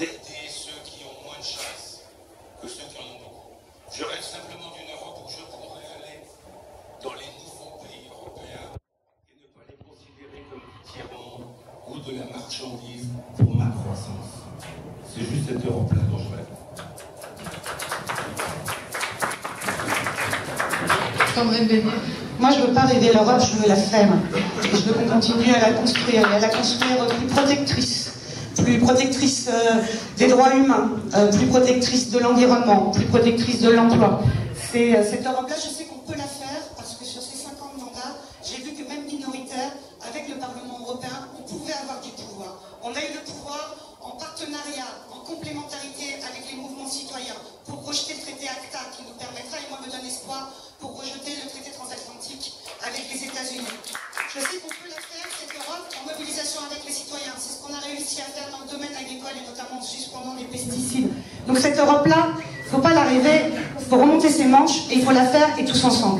d'aider ceux qui ont moins de chance que ceux qui en ont beaucoup. Je rêve simplement d'une Europe où je pourrais aller dans les nouveaux pays européens et ne pas les considérer comme du tiers-monde ou de la marchandise pour ma croissance. C'est juste cette Europe-là dont je rêve. Moi, je ne veux pas rêver l'Europe, je veux la faire. Je veux qu'on continue à la construire, et à la construire plus protectrice plus protectrice euh, des droits humains, euh, plus protectrice de l'environnement, plus protectrice de l'emploi. Euh, cette Europe-là, je sais qu'on peut la faire, parce que sur ces 50 mandats, j'ai vu que même minoritaire, avec le Parlement européen, on pouvait avoir du pouvoir. On a eu le pouvoir en partenariat, en complémentarité avec les mouvements citoyens, pour rejeter le traité ACTA qui nous permettra, et moi me donne espoir, pour rejeter le traité transatlantique avec les États-Unis. Je sais qu'on peut la faire, cette Europe, en mobilisation avec les citoyens. C'est ce qu'on a réussi à faire dans le domaine agricole et notamment en suspendant les Donc cette Europe-là, il ne faut pas la rêver, il faut remonter ses manches et il faut la faire et tous ensemble.